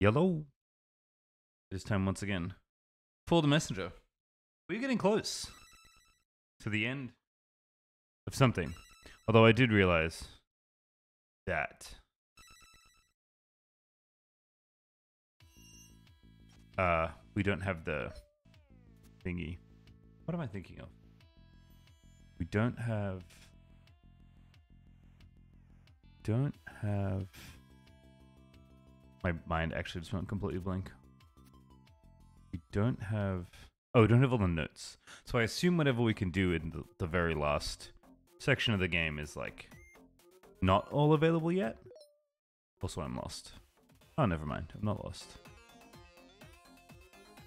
Yellow. It is time once again for the messenger. We're getting close to the end of something. Although I did realize that uh we don't have the thingy. What am I thinking of? We don't have don't have my mind actually just went completely blank. We don't have oh, we don't have all the notes. So I assume whatever we can do in the, the very last section of the game is like not all available yet. Also, I'm lost. Oh, never mind. I'm not lost.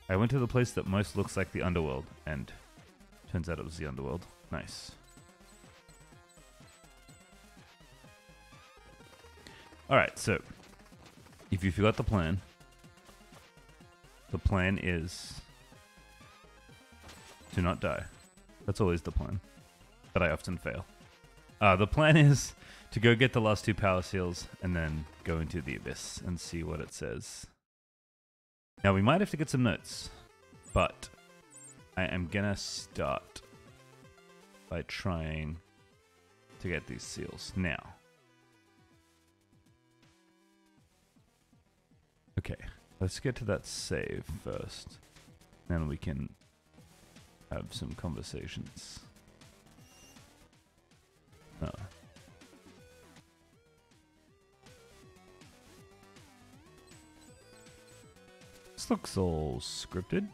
I went to the place that most looks like the underworld, and turns out it was the underworld. Nice. Alright, so if you forgot the plan, the plan is to not die. That's always the plan, but I often fail. Uh, the plan is to go get the last two power seals and then go into the abyss and see what it says. Now we might have to get some notes, but I am gonna start by trying to get these seals now. Okay, let's get to that save first. Then we can have some conversations. This looks all scripted.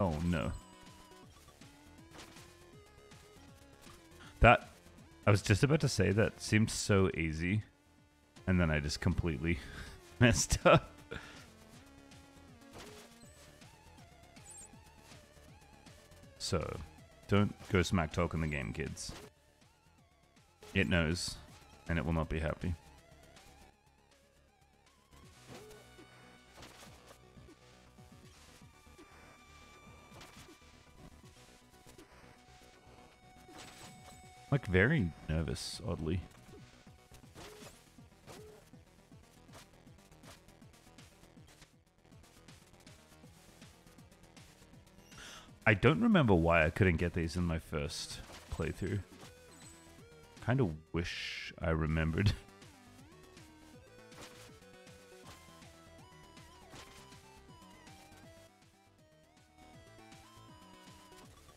Oh no. That I was just about to say that seems so easy and then I just completely messed up. So, don't go smack talk in the game, kids. It knows, and it will not be happy. Like very nervous, oddly. I don't remember why I couldn't get these in my first playthrough. Kind of wish I remembered.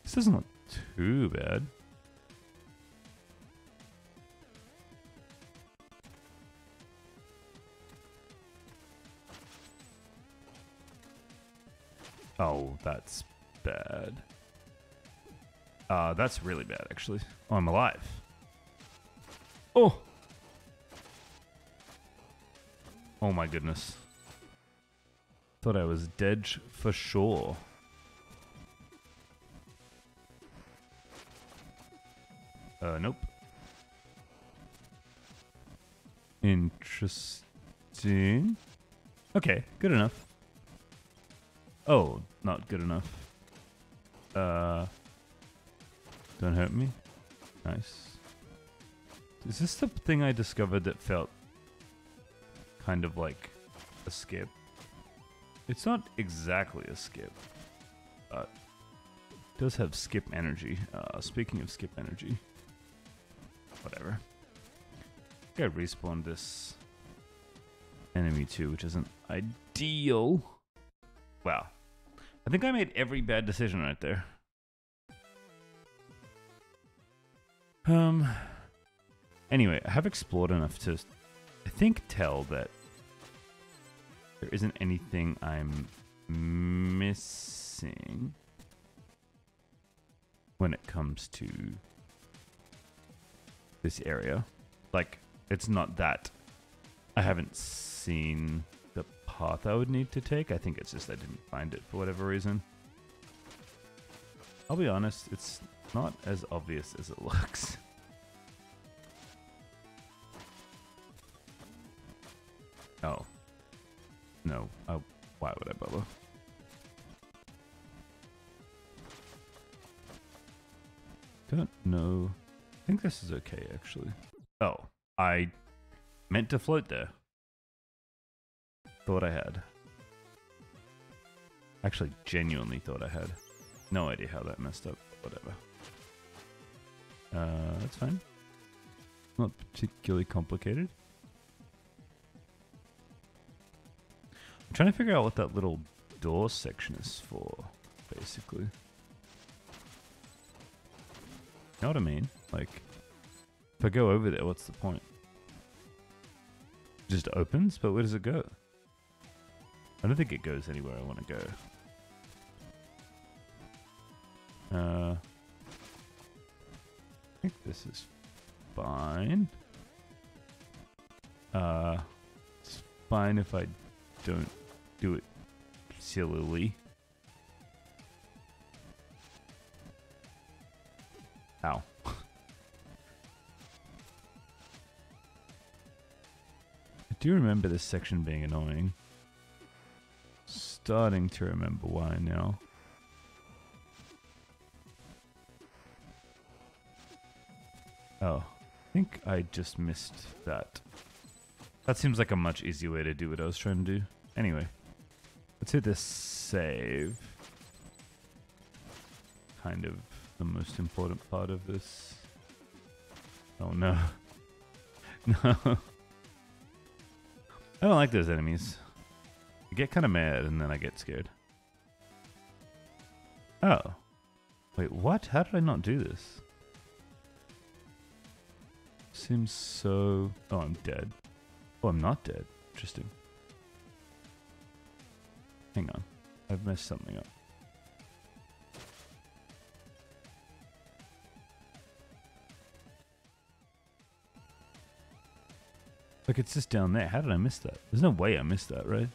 this look too bad. Bad. Uh, that's really bad, actually. Oh, I'm alive. Oh! Oh my goodness. Thought I was dead for sure. Uh, nope. Interesting. Okay, good enough. Oh, not good enough. Uh, don't hurt me. Nice. Is this the thing I discovered that felt kind of like a skip? It's not exactly a skip, but does have skip energy. Uh, speaking of skip energy, whatever. I think I respawned this enemy too, which isn't ideal. Wow. I think I made every bad decision right there. Um. Anyway, I have explored enough to, I think, tell that there isn't anything I'm missing when it comes to this area. Like, it's not that I haven't seen path I would need to take. I think it's just I didn't find it for whatever reason. I'll be honest, it's not as obvious as it looks. Oh. No. Oh, why would I bother? Don't know. I think this is okay, actually. Oh, I meant to float there. Thought I had. Actually, genuinely thought I had. No idea how that messed up. Whatever. Uh, that's fine. Not particularly complicated. I'm trying to figure out what that little door section is for, basically. You know what I mean? Like, if I go over there, what's the point? It just opens, but where does it go? I don't think it goes anywhere I want to go. Uh, I think this is fine. Uh, it's fine if I don't do it sillily. Ow. I do remember this section being annoying. Starting to remember why now. Oh, I think I just missed that. That seems like a much easier way to do what I was trying to do. Anyway, let's hit this save. Kind of the most important part of this. Oh no. No. I don't like those enemies. I get kind of mad and then I get scared. Oh. Wait, what? How did I not do this? Seems so... Oh, I'm dead. Oh, I'm not dead. Interesting. Hang on. I've messed something up. Look, it's just down there. How did I miss that? There's no way I missed that, right?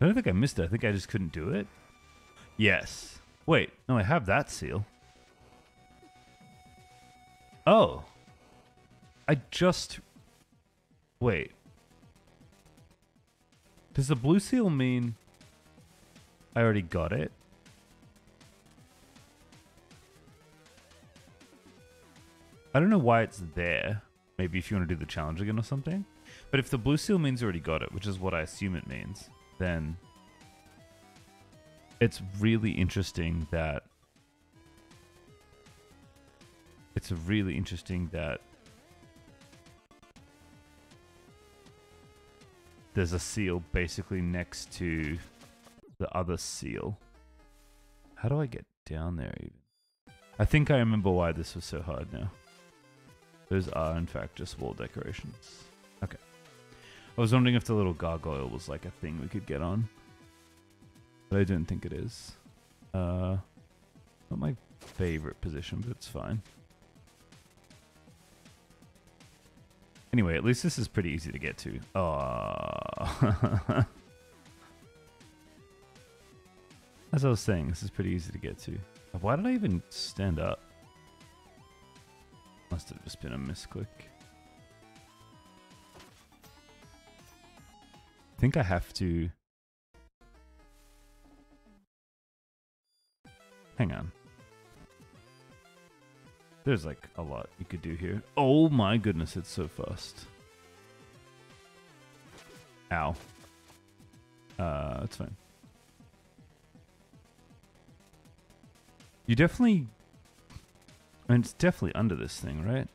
I don't think I missed it. I think I just couldn't do it. Yes. Wait, no, I have that seal. Oh. I just... Wait. Does the blue seal mean I already got it? I don't know why it's there. Maybe if you want to do the challenge again or something. But if the blue seal means you already got it, which is what I assume it means, then it's really interesting that it's really interesting that there's a seal basically next to the other seal. How do I get down there even? I think I remember why this was so hard now. Those are in fact just wall decorations. I was wondering if the little gargoyle was like a thing we could get on. But I don't think it is. Uh, not my favorite position, but it's fine. Anyway, at least this is pretty easy to get to. Oh. As I was saying, this is pretty easy to get to. Why did I even stand up? Must have just been a misclick. Think I have to... Hang on. There's like a lot you could do here. Oh my goodness, it's so fast. Ow. Uh, that's fine. You definitely... I mean, it's definitely under this thing, right?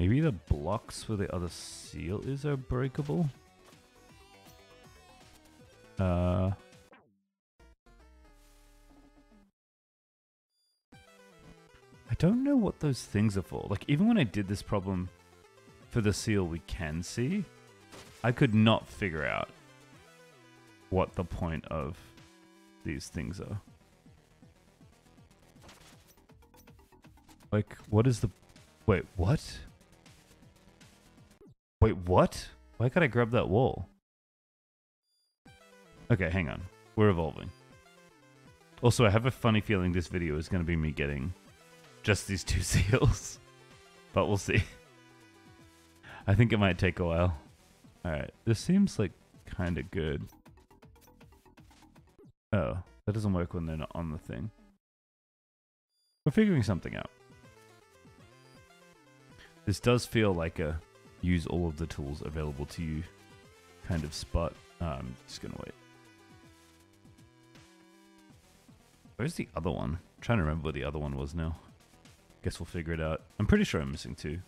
Maybe the blocks for the other seal is are breakable? Uh... I don't know what those things are for. Like, even when I did this problem for the seal we can see, I could not figure out what the point of these things are. Like, what is the... Wait, what? Wait, what? Why could I grab that wall? Okay, hang on. We're evolving. Also, I have a funny feeling this video is going to be me getting just these two seals. But we'll see. I think it might take a while. Alright, this seems like kind of good. Oh, that doesn't work when they're not on the thing. We're figuring something out. This does feel like a use all of the tools available to you kind of spot. I'm just gonna wait. Where's the other one? I'm trying to remember what the other one was now. Guess we'll figure it out. I'm pretty sure I'm missing two.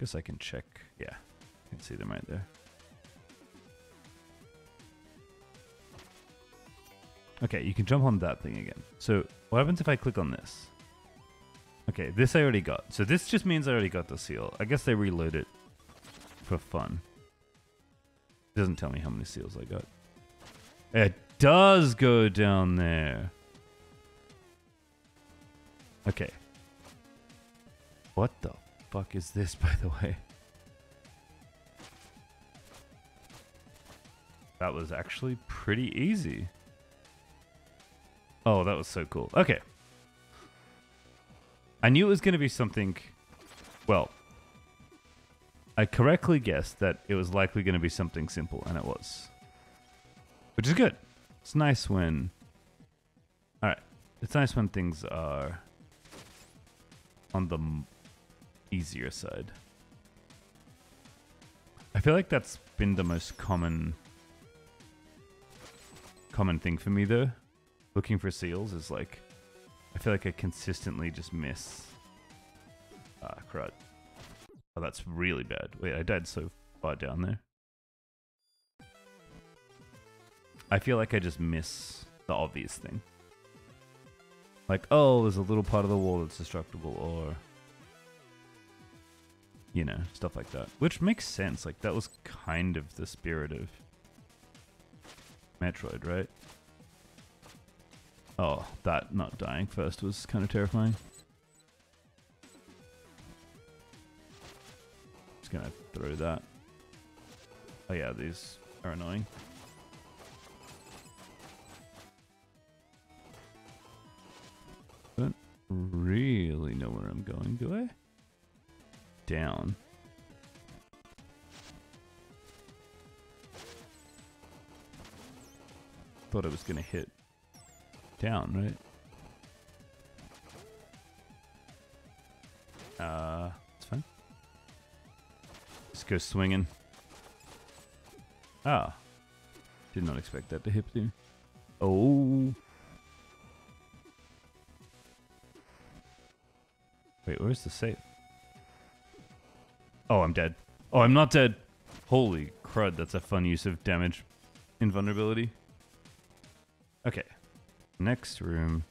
Guess I can check. Yeah, I can see them right there. Okay, you can jump on that thing again. So what happens if I click on this? Okay, this I already got. So this just means I already got the seal. I guess they reload it for fun. It doesn't tell me how many seals I got. It does go down there. Okay. What the fuck is this, by the way? That was actually pretty easy. Oh, that was so cool. Okay. I knew it was going to be something. Well, I correctly guessed that it was likely going to be something simple, and it was. Which is good. It's nice when. Alright. It's nice when things are on the easier side. I feel like that's been the most common common thing for me though looking for seals is like, I feel like I consistently just miss. Ah, crud. Oh, that's really bad. Wait, I died so far down there. I feel like I just miss the obvious thing. Like, oh, there's a little part of the wall that's destructible, or... You know, stuff like that. Which makes sense. Like, that was kind of the spirit of Metroid, right? Oh, that not dying first was kind of terrifying. Just gonna throw that. Oh yeah, these are annoying. I Don't really know where I'm going, do I? Down. Thought I was gonna hit down, right? Uh, it's fine. Just go swinging. Ah. Did not expect that to hit you. Oh. Wait, where's the safe? Oh, I'm dead. Oh, I'm not dead. Holy crud, that's a fun use of damage invulnerability. Okay. Next room.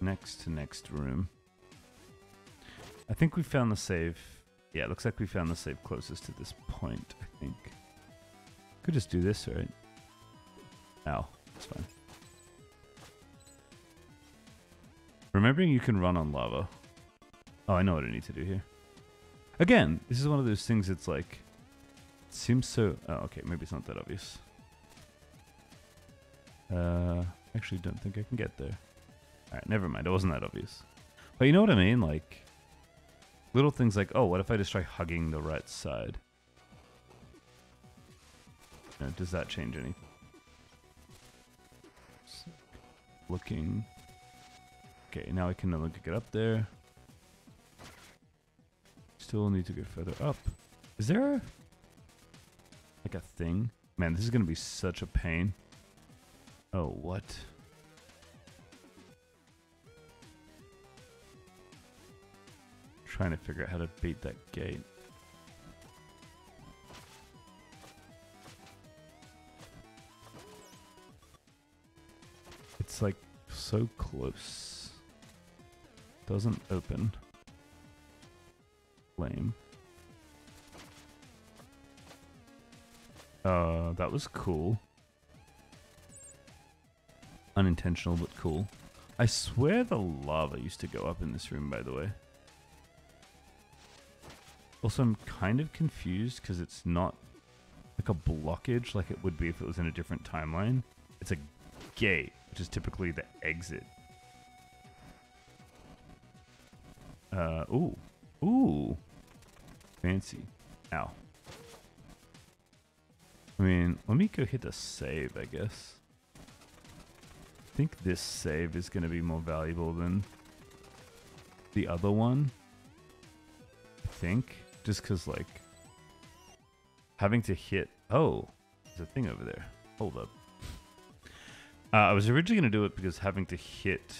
Next to next room. I think we found the save. Yeah, it looks like we found the save closest to this point, I think. Could just do this, right? Ow, that's fine. Remembering you can run on lava. Oh, I know what I need to do here. Again, this is one of those things It's like, seems so... Oh, okay, maybe it's not that obvious. Uh, actually don't think I can get there. Alright, never mind. It wasn't that obvious. But you know what I mean? Like, little things like, oh, what if I just try hugging the right side? Does that change anything? Looking. Okay, now I can no longer get up there. Still need to get further up. Is there like a thing. Man, this is to be such a pain. Oh, what? Trying to figure out how to beat that gate. It's like so close. Doesn't open. Lame. Uh, that was cool. Unintentional, but cool. I swear the lava used to go up in this room, by the way. Also, I'm kind of confused because it's not like a blockage like it would be if it was in a different timeline. It's a gate, which is typically the exit. Uh, ooh. Ooh. Fancy. Ow. I mean, let me go hit a save, I guess. I think this save is going to be more valuable than the other one. I think. Just because, like, having to hit. Oh, there's a thing over there. Hold up. Uh, I was originally going to do it because having to hit.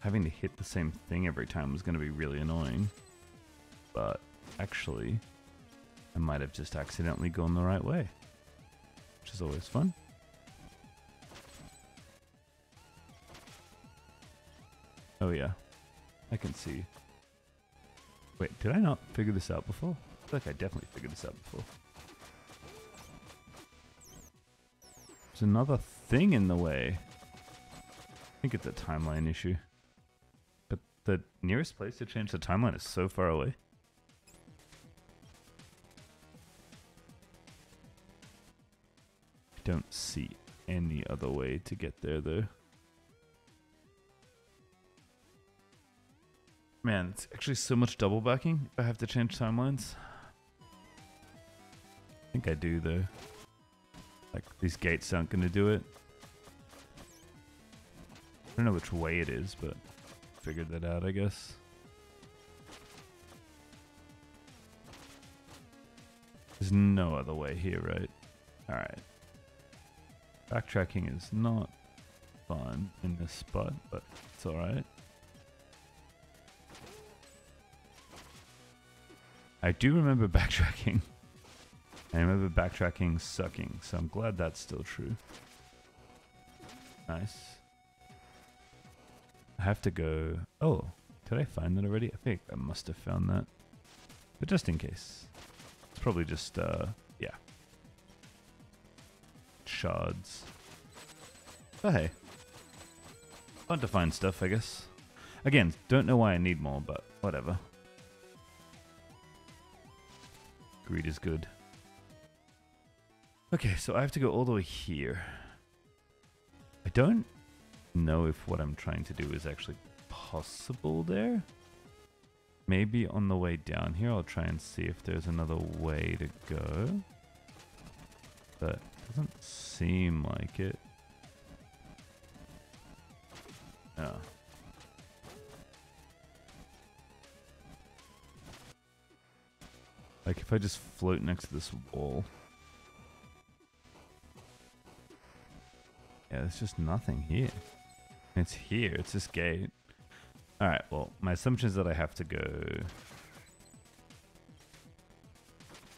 Having to hit the same thing every time was going to be really annoying. But actually, I might have just accidentally gone the right way. Which is always fun. Oh yeah, I can see. Wait, did I not figure this out before? I feel like I definitely figured this out before. There's another thing in the way. I think it's a timeline issue. But the nearest place to change the timeline is so far away. Don't see any other way to get there though. Man, it's actually so much double backing if I have to change timelines. I think I do though. Like these gates aren't gonna do it. I don't know which way it is, but figured that out I guess. There's no other way here, right? Alright. Backtracking is not fun in this spot, but it's alright. I do remember backtracking. I remember backtracking sucking, so I'm glad that's still true. Nice. I have to go... Oh, did I find that already? I think I must have found that. But just in case. It's probably just, uh. Shards. But hey. Fun to find stuff, I guess. Again, don't know why I need more, but whatever. Greed is good. Okay, so I have to go all the way here. I don't know if what I'm trying to do is actually possible there. Maybe on the way down here, I'll try and see if there's another way to go. But doesn't seem like it. Oh. Like if I just float next to this wall. Yeah, there's just nothing here. It's here, it's this gate. Alright, well, my assumption is that I have to go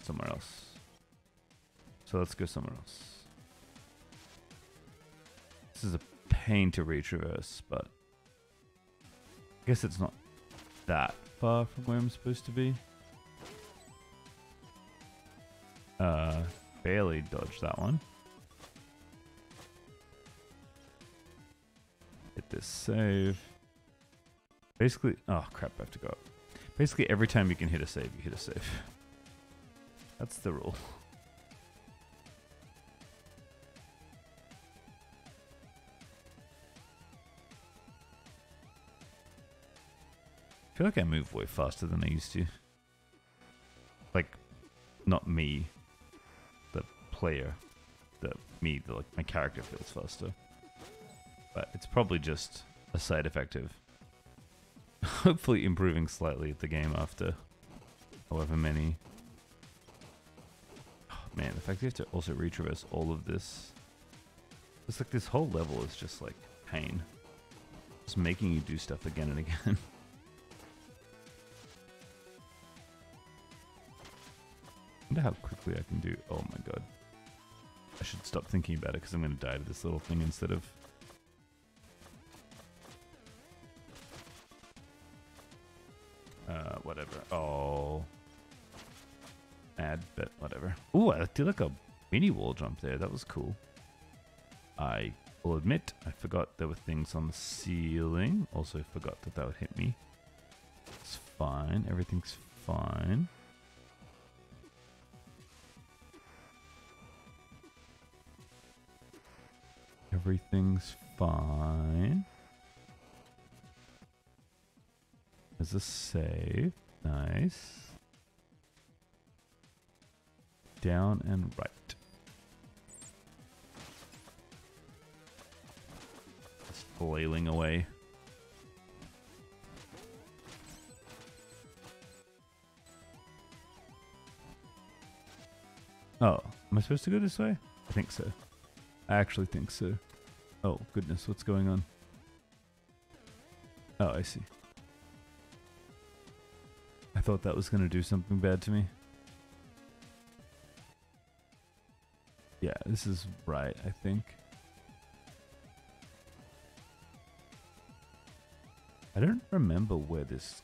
somewhere else. So let's go somewhere else. This is a pain to retraverse, but I guess it's not that far from where I'm supposed to be. Uh, barely dodged that one. Hit this save. Basically, oh crap, I have to go up. Basically, every time you can hit a save, you hit a save. That's the rule. Feel like I move way faster than I used to. Like, not me, the player the me, the, like my character feels faster. But it's probably just a side effect of hopefully improving slightly at the game after however many. Oh, man, the fact you have to also retraverse all of this. It's like this whole level is just like pain. Just making you do stuff again and again. wonder how quickly I can do. Oh my god. I should stop thinking about it because I'm going to die to this little thing instead of... Uh, whatever. Oh. Add, but whatever. Ooh, I did like a mini wall jump there. That was cool. I will admit, I forgot there were things on the ceiling. Also forgot that that would hit me. It's fine. Everything's fine. Everything's fine. There's a save. Nice. Down and right. Just flailing away. Oh, am I supposed to go this way? I think so. I actually think so. Oh, goodness, what's going on? Oh, I see. I thought that was going to do something bad to me. Yeah, this is right, I think. I don't remember where this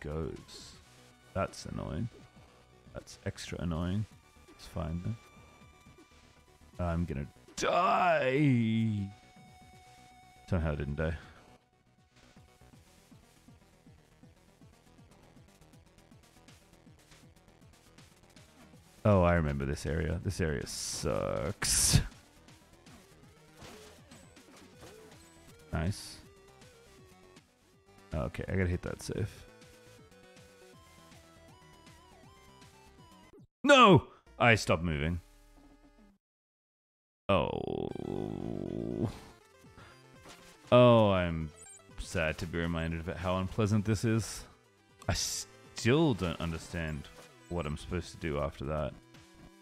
goes. That's annoying. That's extra annoying. It's fine though. I'm gonna die! Somehow I didn't die. Oh, I remember this area. This area sucks. Nice. Okay, I gotta hit that safe. No! I stopped moving. Oh. Oh, I'm sad to be reminded of how unpleasant this is. I still don't understand what I'm supposed to do after that.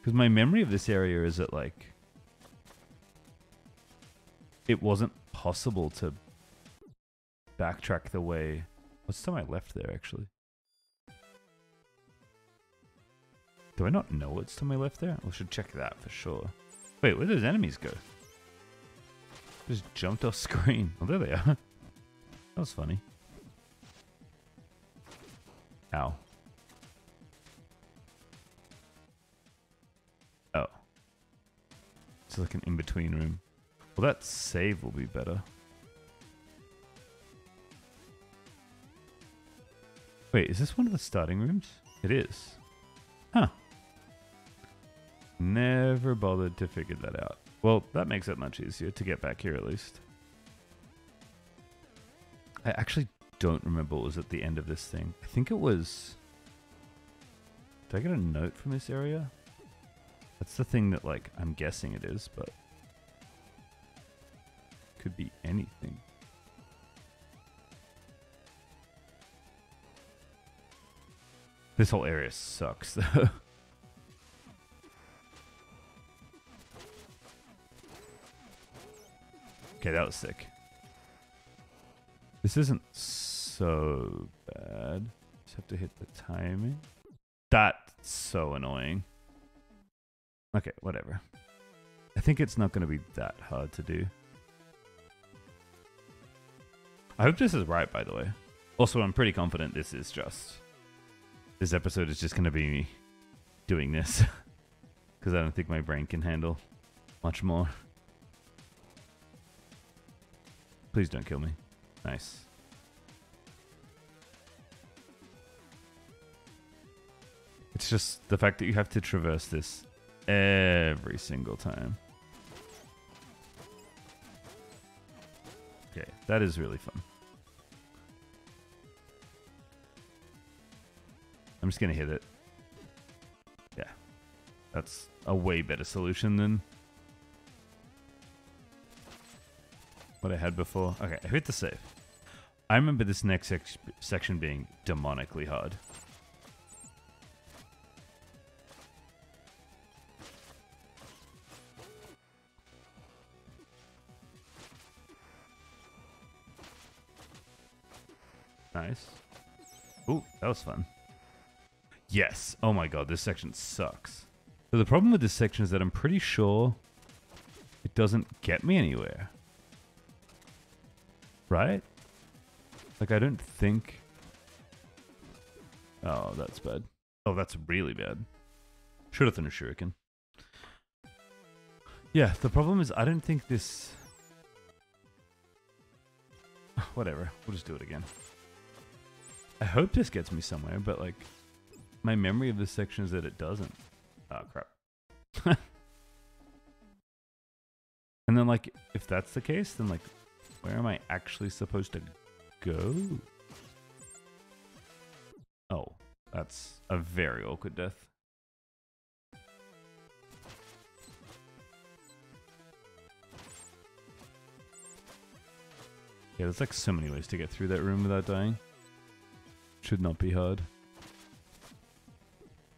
Because my memory of this area is that, like, it wasn't possible to backtrack the way. What's to my left there, actually? Do I not know what's to my left there? I should check that for sure. Wait, where those enemies go? Just jumped off screen. Oh, there they are. That was funny. Ow. Oh. It's like an in-between room. Well, that save will be better. Wait, is this one of the starting rooms? It is. Huh. Never bothered to figure that out. Well, that makes it much easier to get back here at least. I actually don't remember what was at the end of this thing. I think it was... Did I get a note from this area? That's the thing that, like, I'm guessing it is, but... Could be anything. This whole area sucks, though. Okay, that was sick. This isn't so bad. Just have to hit the timing. That's so annoying. Okay, whatever. I think it's not going to be that hard to do. I hope this is right, by the way. Also, I'm pretty confident this is just this episode is just going to be me doing this because I don't think my brain can handle much more. Please don't kill me. Nice. It's just the fact that you have to traverse this every single time. Okay, that is really fun. I'm just gonna hit it. Yeah. That's a way better solution than what I had before. Okay, I hit the save. I remember this next sec section being demonically hard. Nice. Ooh, that was fun. Yes. Oh my god, this section sucks. So the problem with this section is that I'm pretty sure it doesn't get me anywhere. Right? Like, I don't think... Oh, that's bad. Oh, that's really bad. Should have done a shuriken. Yeah, the problem is I don't think this... Whatever, we'll just do it again. I hope this gets me somewhere, but like my memory of this section is that it doesn't. Oh crap. and then like if that's the case, then like where am I actually supposed to go? Oh, that's a very awkward death. Yeah, there's like so many ways to get through that room without dying. Should not be hard.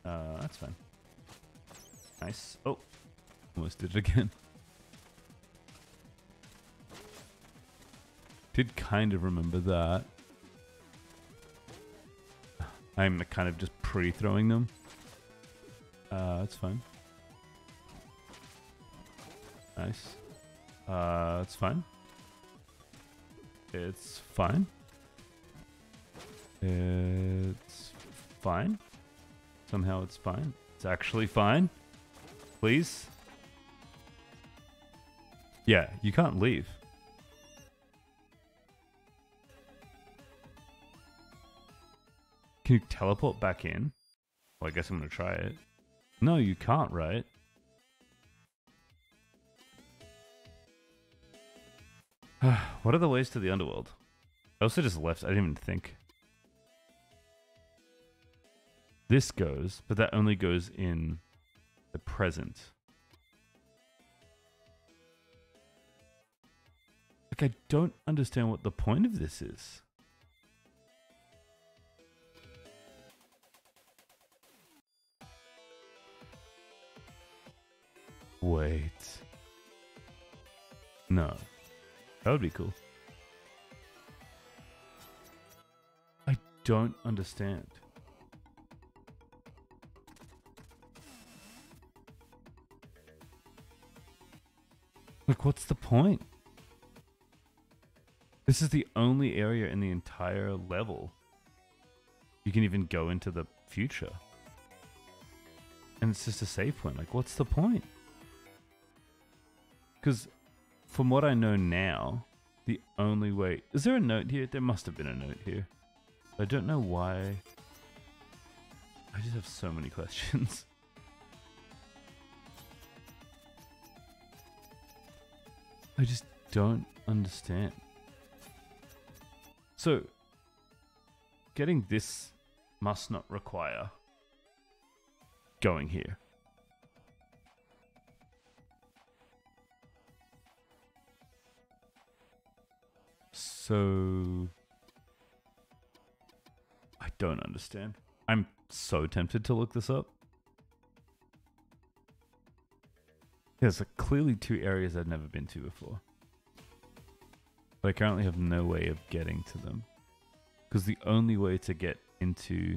Uh, that's fine. Nice. Oh, almost did it again. Did kind of remember that. I'm kind of just pre-throwing them. Uh, that's fine. Nice. Uh, it's fine. It's fine. It's fine. Somehow it's fine. It's actually fine. Please. Yeah, you can't leave. Can you teleport back in? Well, I guess I'm gonna try it. No, you can't, right? what are the ways to the underworld? I also just left. I didn't even think. This goes, but that only goes in the present. Like, I don't understand what the point of this is. Wait. No. That would be cool. I don't understand. Like, what's the point? This is the only area in the entire level you can even go into the future. And it's just a save point. Like, what's the point? Because from what I know now, the only way... Is there a note here? There must have been a note here. I don't know why... I just have so many questions. I just don't understand. So, getting this must not require going here. So, I don't understand. I'm so tempted to look this up. There's like clearly two areas I've never been to before. But I currently have no way of getting to them. Because the only way to get into...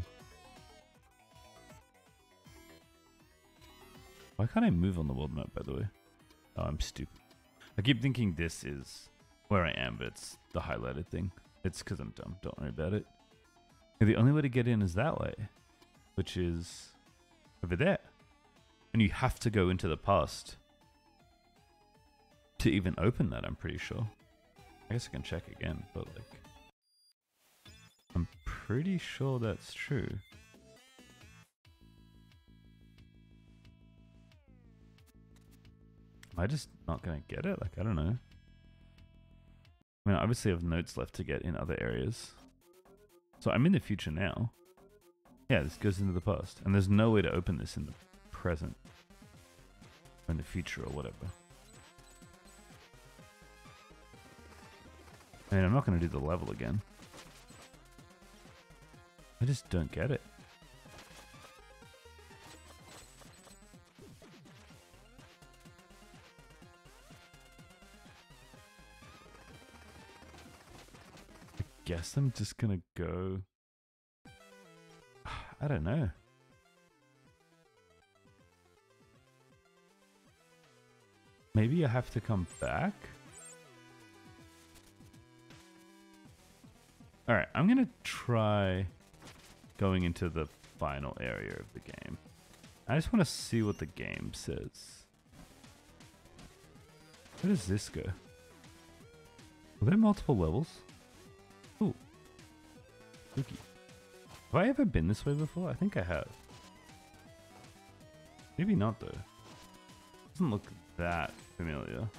Why can't I move on the world map, by the way? Oh, I'm stupid. I keep thinking this is where I am, but it's the highlighted thing. It's because I'm dumb. Don't worry about it. And the only way to get in is that way, which is over there. And you have to go into the past to even open that, I'm pretty sure. I guess I can check again, but like... I'm pretty sure that's true. Am I just not gonna get it? Like, I don't know. I mean, obviously I have notes left to get in other areas. So I'm in the future now. Yeah, this goes into the past. And there's no way to open this in the present. Or in the future or whatever. I mean, I'm not going to do the level again. I just don't get it. Guess I'm just to go... I don't know. Maybe I have to come back? Alright, I'm to try going into the final area of the game. I just want to see what the game says. Where does this go? Are there multiple levels? Spooky. Have I ever been this way before? I think I have. Maybe not though. Doesn't look that familiar.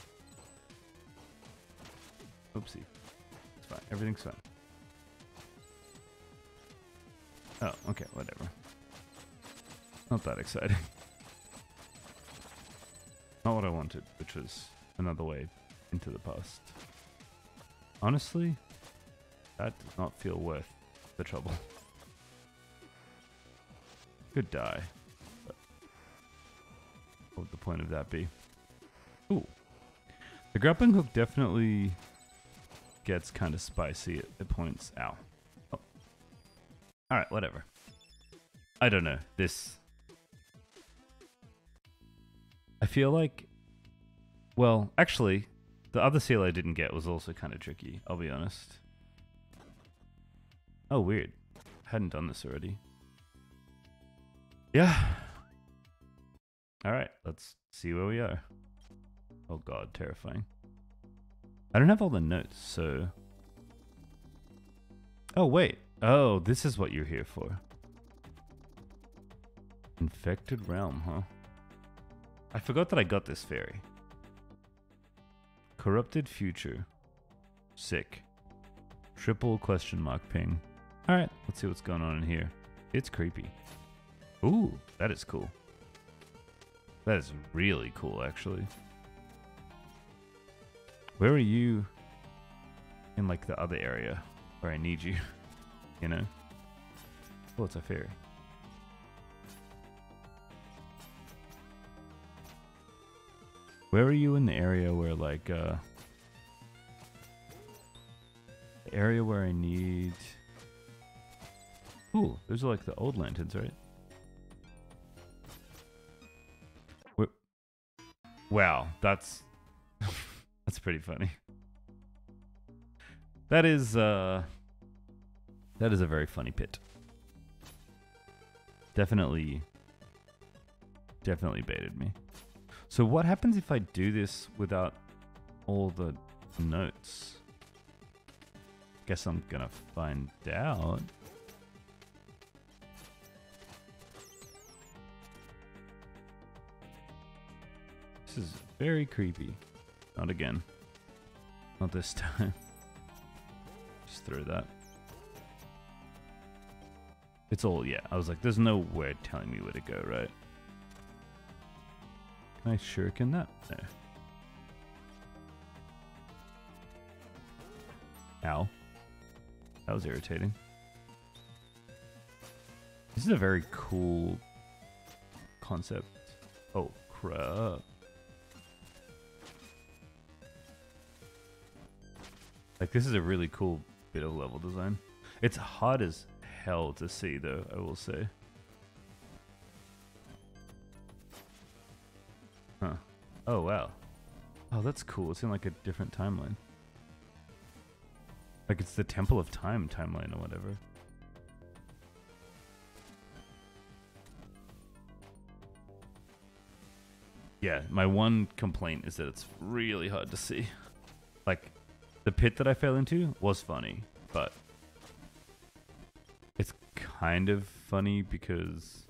Oopsie. It's fine. Everything's fine. Oh, okay, whatever. Not that exciting. Not what I wanted, which was another way into the past. Honestly, that does not feel worth the trouble. Could die. What would the point of that be? Ooh. The grappling hook definitely gets kind of spicy at, at points. Ow. Oh. Alright, whatever. I don't know. This. I feel like. Well, actually, the other seal I didn't get was also kind of tricky, I'll be honest. Oh, weird. Hadn't done this already. Yeah. Alright, let's see where we are. Oh god, terrifying. I don't have all the notes, so... Oh, wait. Oh, this is what you're here for. Infected Realm, huh? I forgot that I got this fairy. Corrupted Future. Sick. Triple question mark ping. Alright, let's see what's going on in here. It's creepy. Ooh, that is cool. That is really cool, actually. Where are you in, like, the other area where I need you? you know? Oh, it's a fairy. Where are you in the area where, like, uh... The area where I need... Those are like the old lanterns, right? Wow, that's that's pretty funny. That is uh that is a very funny pit. Definitely definitely baited me. So what happens if I do this without all the notes? Guess I'm gonna find out. This is very creepy. Not again. Not this time. Just throw that. It's all, yeah. I was like, there's no word telling me where to go, right? Can I shuriken that? No. Ow. That was irritating. This is a very cool concept. Oh, crap. Like, this is a really cool bit of level design. It's hard as hell to see, though, I will say. Huh. Oh, wow. Oh, that's cool. It's in, like, a different timeline. Like, it's the Temple of Time timeline or whatever. Yeah, my one complaint is that it's really hard to see. Like, the pit that I fell into was funny, but it's kind of funny because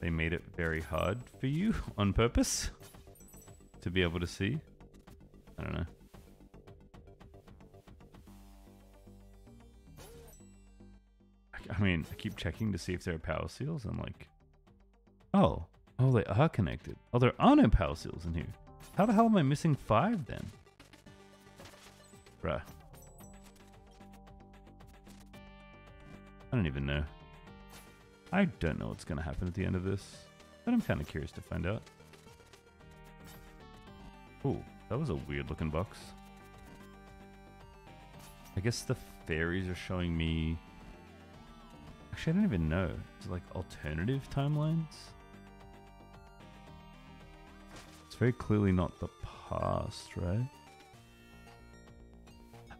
they made it very hard for you on purpose to be able to see. I don't know. I mean, I keep checking to see if there are power seals. I'm like, oh, oh, they are connected. Oh, there are no power seals in here. How the hell am I missing five then? Bruh. I don't even know. I don't know what's going to happen at the end of this, but I'm kind of curious to find out. Oh, that was a weird looking box. I guess the fairies are showing me... Actually, I don't even know. It's like alternative timelines? It's very clearly not the past, right?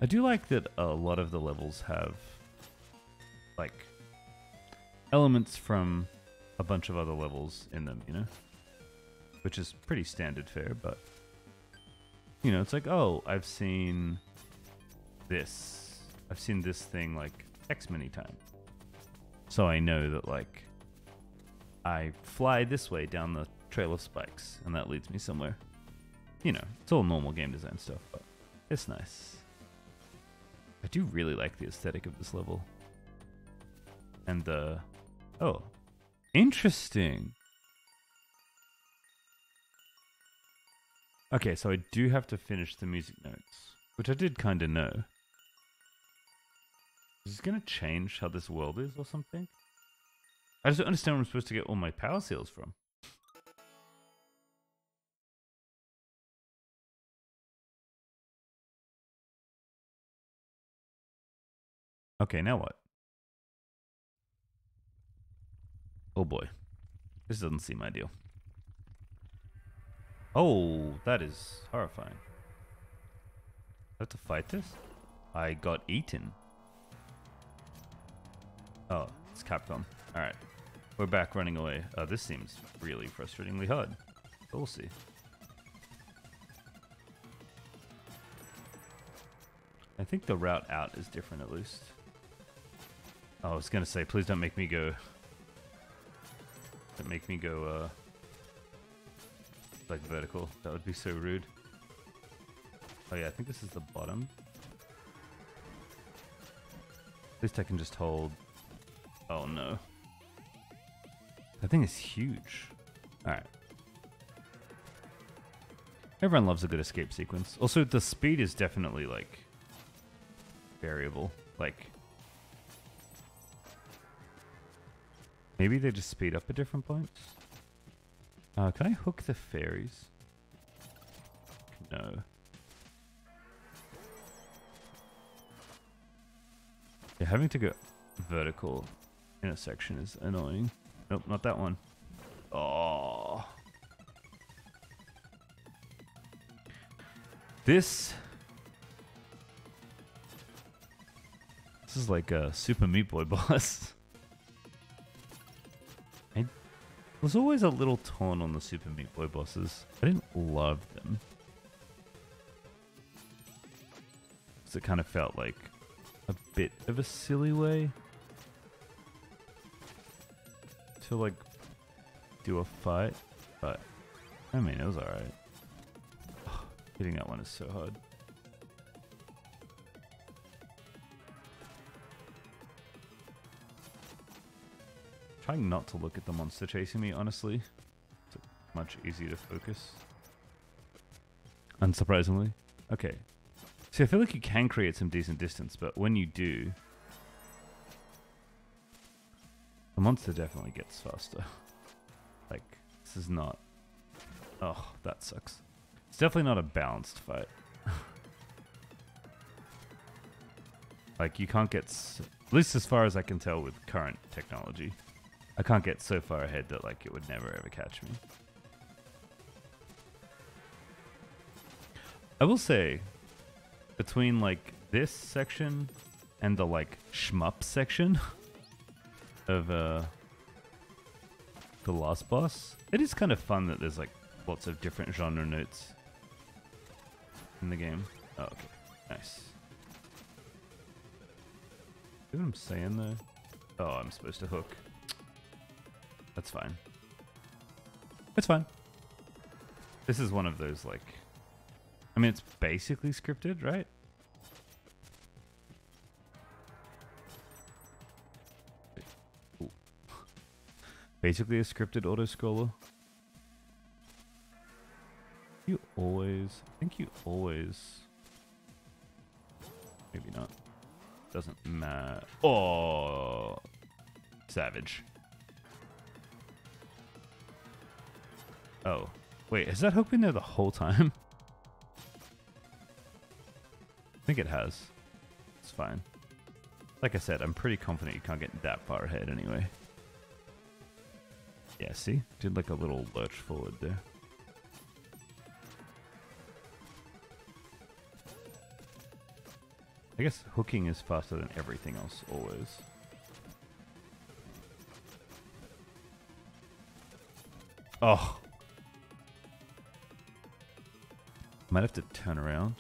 I do like that a lot of the levels have like elements from a bunch of other levels in them, you know? Which is pretty standard fare, but you know, it's like, oh, I've seen this. I've seen this thing like X many times. So I know that like I fly this way down the trail of spikes and that leads me somewhere. You know, it's all normal game design stuff, but it's nice. I do really like the aesthetic of this level. And the... Oh. Interesting. Okay, so I do have to finish the music notes. Which I did kind of know. Is this going to change how this world is or something? I just don't understand where I'm supposed to get all my power seals from. Okay, now what? Oh boy. This doesn't seem ideal. Oh, that is horrifying. I have to fight this? I got eaten. Oh, it's Capcom. Alright. We're back running away. Uh, this seems really frustratingly hard. But We'll see. I think the route out is different at least. Oh, I was gonna say, please don't make me go. Don't make me go, uh. Like vertical. That would be so rude. Oh yeah, I think this is the bottom. At least I can just hold. Oh no. That thing is huge. Alright. Everyone loves a good escape sequence. Also, the speed is definitely like variable. Like maybe they just speed up at different points. Uh, can I hook the fairies? No. Yeah, having to go vertical in a section is annoying. Nope, not that one. Oh. This... This is like a Super Meat Boy boss. Was always a little torn on the Super Meat Boy bosses. I didn't love them. Because it kind of felt like a bit of a silly way to like do a fight, but I mean it was alright. Hitting that one is so hard. Trying not to look at the monster chasing me, honestly. It's much easier to focus. Unsurprisingly. Okay. See, I feel like you can create some decent distance, but when you do, the monster definitely gets faster. like, this is not... Oh, that sucks. It's definitely not a balanced fight. like, you can't get... At least as far as I can tell with current technology. I can't get so far ahead that, like, it would never ever catch me. I will say, between, like, this section and the, like, shmup section of, uh, the last boss, it is kind of fun that there's, like, lots of different genre notes in the game. Oh, okay. Nice. See what I'm saying, though? Oh, I'm supposed to hook. That's fine. It's fine. This is one of those, like... I mean, it's basically scripted, right? Ooh. Basically a scripted auto-scroller. You always... I think you always... Maybe not. Doesn't matter. Oh! Savage. Oh. Wait, has that hook been there the whole time? I think it has. It's fine. Like I said, I'm pretty confident you can't get that far ahead anyway. Yeah, see? Did like a little lurch forward there. I guess hooking is faster than everything else, always. Oh, Might have to turn around.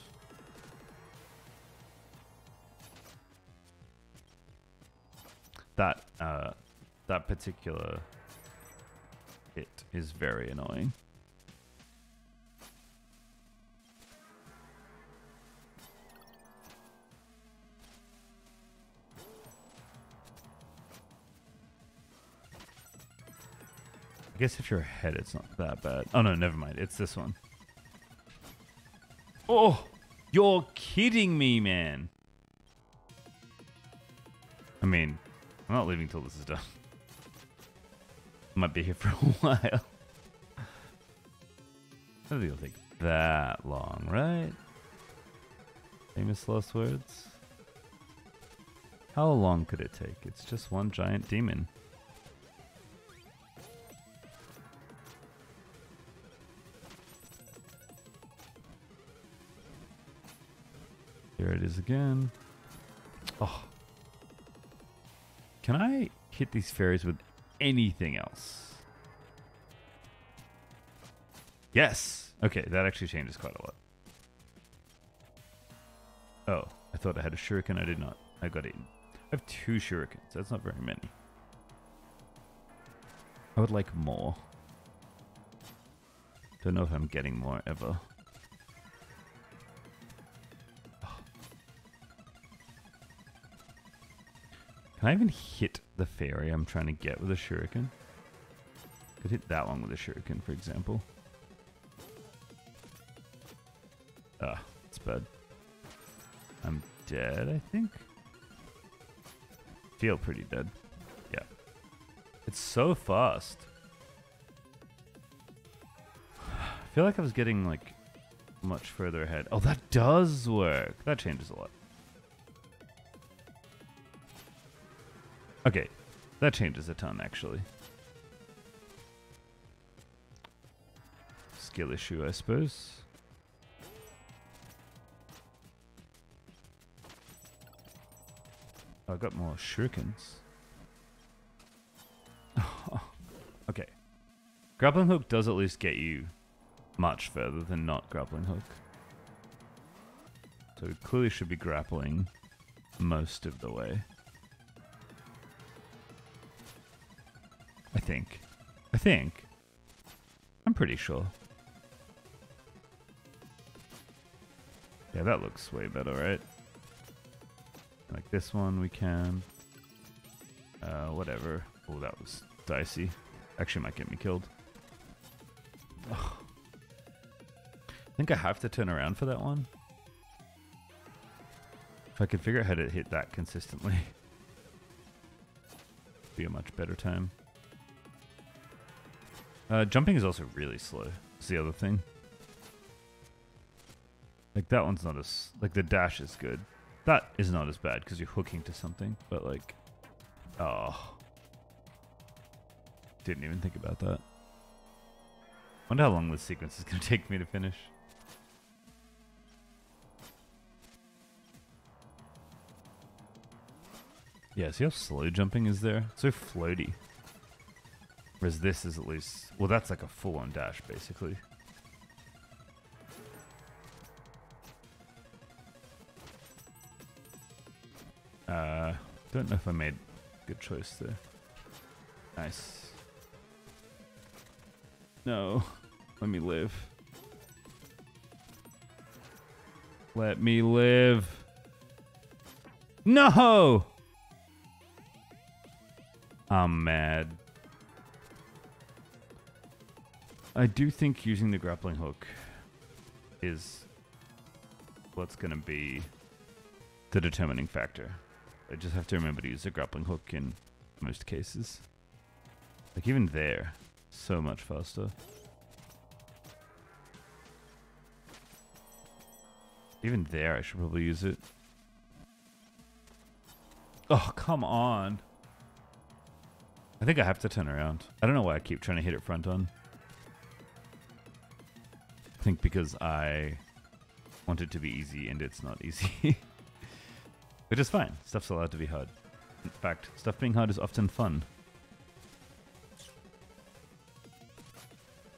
That, uh, that particular hit is very annoying. I guess if you're ahead, it's not that bad. Oh no, never mind. It's this one. Oh, you're kidding me, man. I mean, I'm not leaving till this is done. Might be here for a while. I don't think it'll take that long, right? Famous last words. How long could it take? It's just one giant demon. It is again. Oh. Can I hit these fairies with anything else? Yes. Okay, that actually changes quite a lot. Oh, I thought I had a shuriken. I did not. I got eaten. I have two shurikens. That's not very many. I would like more. Don't know if I'm getting more ever. Can I even hit the fairy I'm trying to get with a shuriken? Could hit that one with a shuriken, for example. Ah, it's bad. I'm dead, I think. Feel pretty dead. Yeah. It's so fast. I feel like I was getting like much further ahead. Oh, that does work. That changes a lot. Okay, that changes a ton, actually. Skill issue, I suppose. Oh, I got more shurikens. okay. Grappling hook does at least get you much further than not grappling hook. So we clearly should be grappling most of the way. Think. I think. I'm pretty sure. Yeah, that looks way better, right? Like this one we can. Uh, whatever. Oh, that was dicey. Actually might get me killed. Ugh. I think I have to turn around for that one. If I could figure out how to hit that consistently. Be a much better time. Uh, jumping is also really slow. It's the other thing. Like that one's not as like the dash is good. That is not as bad because you're hooking to something, but like, oh, didn't even think about that. Wonder how long this sequence is gonna take me to finish. Yeah, see how slow jumping is there? so floaty. Whereas this is at least... Well, that's like a full-on dash, basically. Uh, don't know if I made a good choice there. Nice. No. Let me live. Let me live. No! I'm mad. I do think using the grappling hook is what's going to be the determining factor. I just have to remember to use the grappling hook in most cases. Like even there, so much faster. Even there, I should probably use it. Oh, come on. I think I have to turn around. I don't know why I keep trying to hit it front on. I think because I want it to be easy and it's not easy. Which is fine. Stuff's allowed to be hard. In fact, stuff being hard is often fun.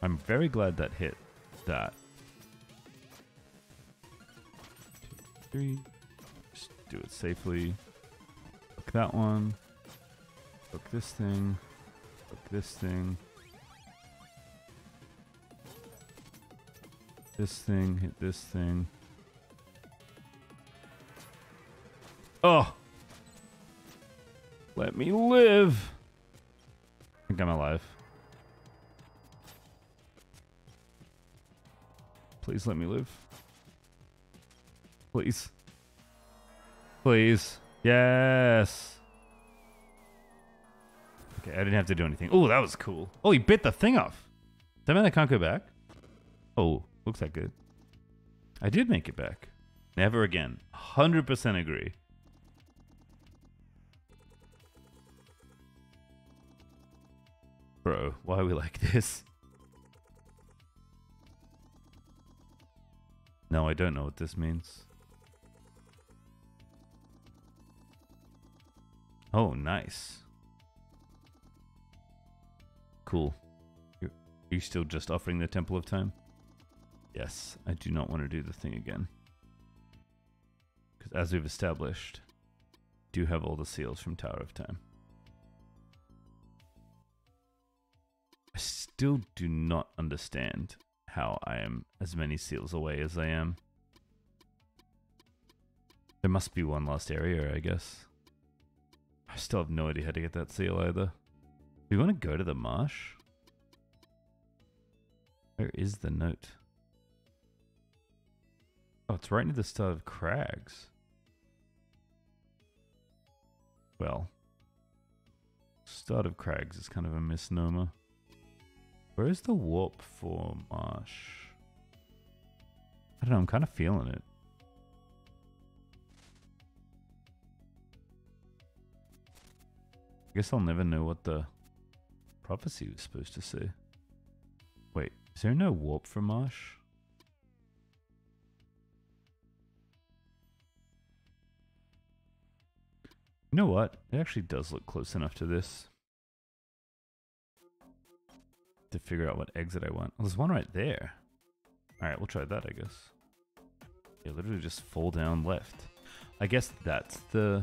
I'm very glad that hit that. Two, three. Just do it safely. Hook that one. Hook this thing. Hook this thing. This thing, hit this thing. Oh! Let me live! I think I'm alive. Please let me live. Please. Please. Yes! Okay, I didn't have to do anything. Oh, that was cool. Oh, he bit the thing off. That mean I can't go back? Oh. Looks that good. I did make it back. Never again. 100% agree. Bro, why are we like this? No, I don't know what this means. Oh, nice. Cool. You're, are you still just offering the Temple of Time? Yes, I do not want to do the thing again. Because as we've established, do have all the seals from Tower of Time. I still do not understand how I am as many seals away as I am. There must be one last area, I guess. I still have no idea how to get that seal either. Do you want to go to the marsh? Where is the note? Oh, it's right near the start of Crags. Well, start of Crags is kind of a misnomer. Where is the warp for Marsh? I don't know, I'm kind of feeling it. I guess I'll never know what the prophecy was supposed to say. Wait, is there no warp for Marsh? You know what? It actually does look close enough to this. To figure out what exit I want. Oh, there's one right there. Alright, we'll try that, I guess. Yeah, literally just fall down left. I guess that's the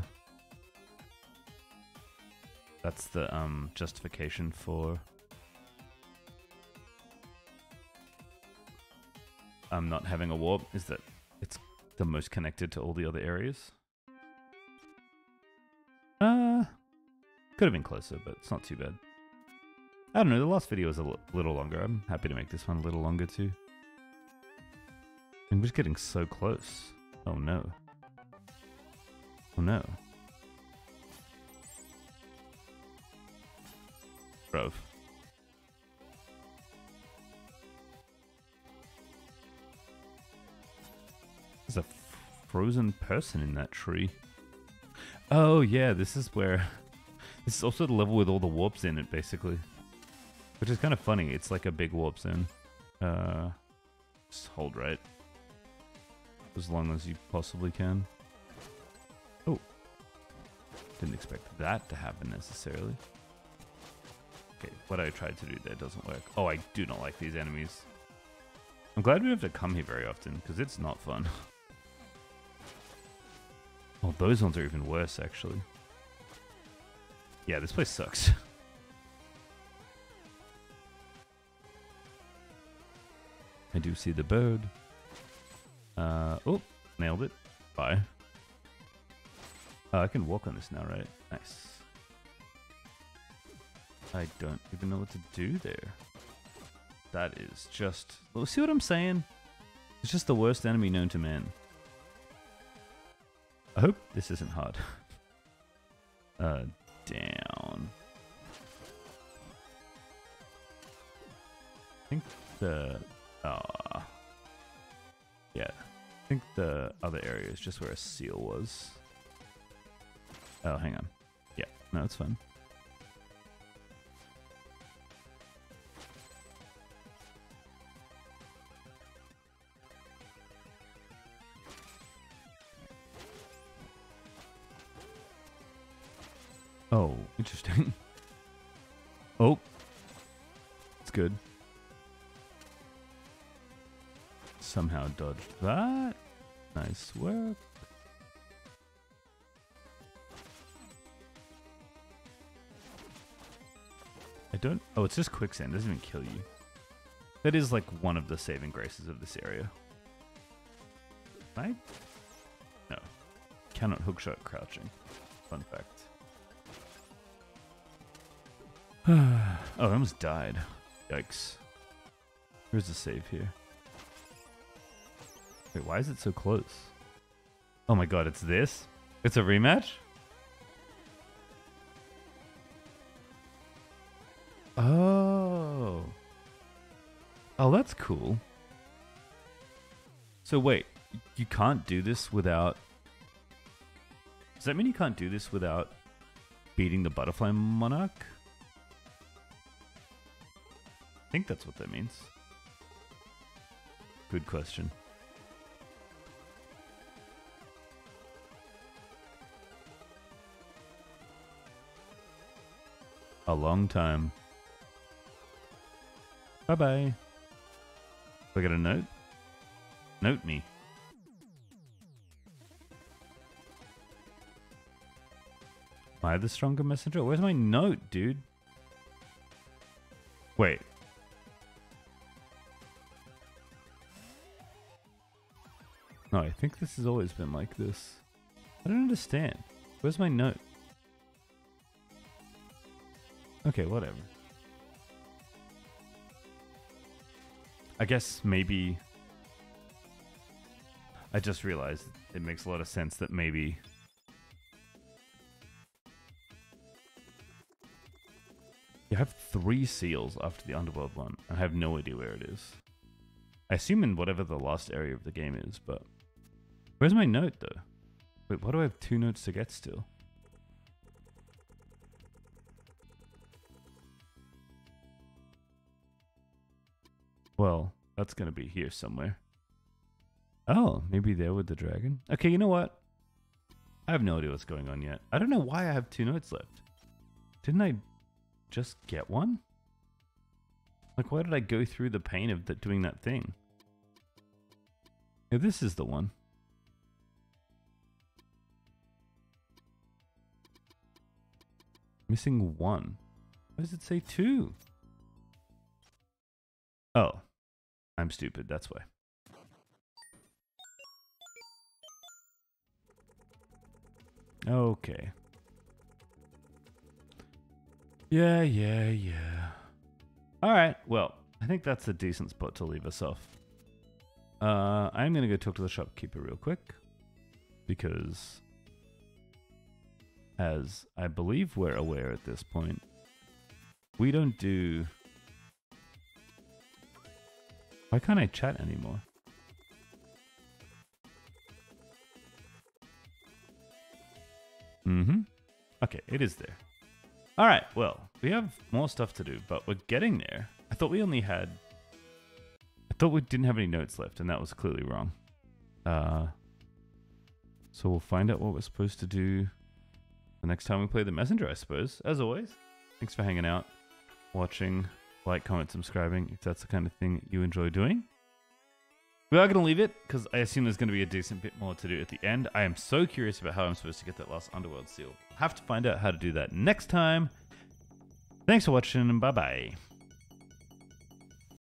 that's the um, justification for um, not having a warp, is that it's the most connected to all the other areas. Could have been closer, but it's not too bad. I don't know, the last video was a little longer. I'm happy to make this one a little longer too. I'm just getting so close. Oh no. Oh no. Bro. There's a frozen person in that tree. Oh yeah, this is where... This is also the level with all the warps in it, basically. Which is kind of funny. It's like a big warp zone. Uh, just hold right. As long as you possibly can. Oh. Didn't expect that to happen necessarily. Okay, what I tried to do there doesn't work. Oh, I do not like these enemies. I'm glad we don't have to come here very often, because it's not fun. oh, those ones are even worse, actually. Yeah, this place sucks. I do see the bird. Uh, oh, nailed it. Bye. Uh, I can walk on this now, right? Nice. I don't even know what to do there. That is just... Well, see what I'm saying? It's just the worst enemy known to man. I hope this isn't hard. uh, think the... Uh, yeah. I think the other area is just where a seal was. Oh, hang on. Yeah, no, it's fine. Oh, interesting. Dodged that. Nice work. I don't... Oh, it's just quicksand. It doesn't even kill you. That is like one of the saving graces of this area. Right? No. Cannot hookshot crouching. Fun fact. oh, I almost died. Yikes. Where's the save here? Wait, why is it so close? Oh my god, it's this? It's a rematch? Oh. Oh, that's cool. So wait, you can't do this without... Does that mean you can't do this without beating the Butterfly Monarch? I think that's what that means. Good question. A long time. Bye bye. I got a note? Note me. Am I the stronger messenger? Where's my note, dude? Wait. No, I think this has always been like this. I don't understand. Where's my note? Okay, whatever. I guess maybe... I just realized it makes a lot of sense that maybe... You have three seals after the Underworld one. I have no idea where it is. I assume in whatever the last area of the game is, but... Where's my note, though? Wait, why do I have two notes to get still? Well, that's going to be here somewhere. Oh, maybe there with the dragon. Okay, you know what? I have no idea what's going on yet. I don't know why I have two notes left. Didn't I just get one? Like, why did I go through the pain of doing that thing? This is the one. Missing one. Why does it say two? Oh, I'm stupid, that's why. Okay. Yeah, yeah, yeah. All right, well, I think that's a decent spot to leave us off. Uh, I'm going to go talk to the shopkeeper real quick because, as I believe we're aware at this point, we don't do why can't I chat anymore? Mm-hmm. Okay, it is there. All right, well, we have more stuff to do, but we're getting there. I thought we only had... I thought we didn't have any notes left, and that was clearly wrong. Uh, so we'll find out what we're supposed to do the next time we play the messenger, I suppose. As always, thanks for hanging out, watching, like, comment, subscribing if that's the kind of thing you enjoy doing. We are going to leave it because I assume there's going to be a decent bit more to do at the end. I am so curious about how I'm supposed to get that last Underworld seal. Have to find out how to do that next time. Thanks for watching and bye bye.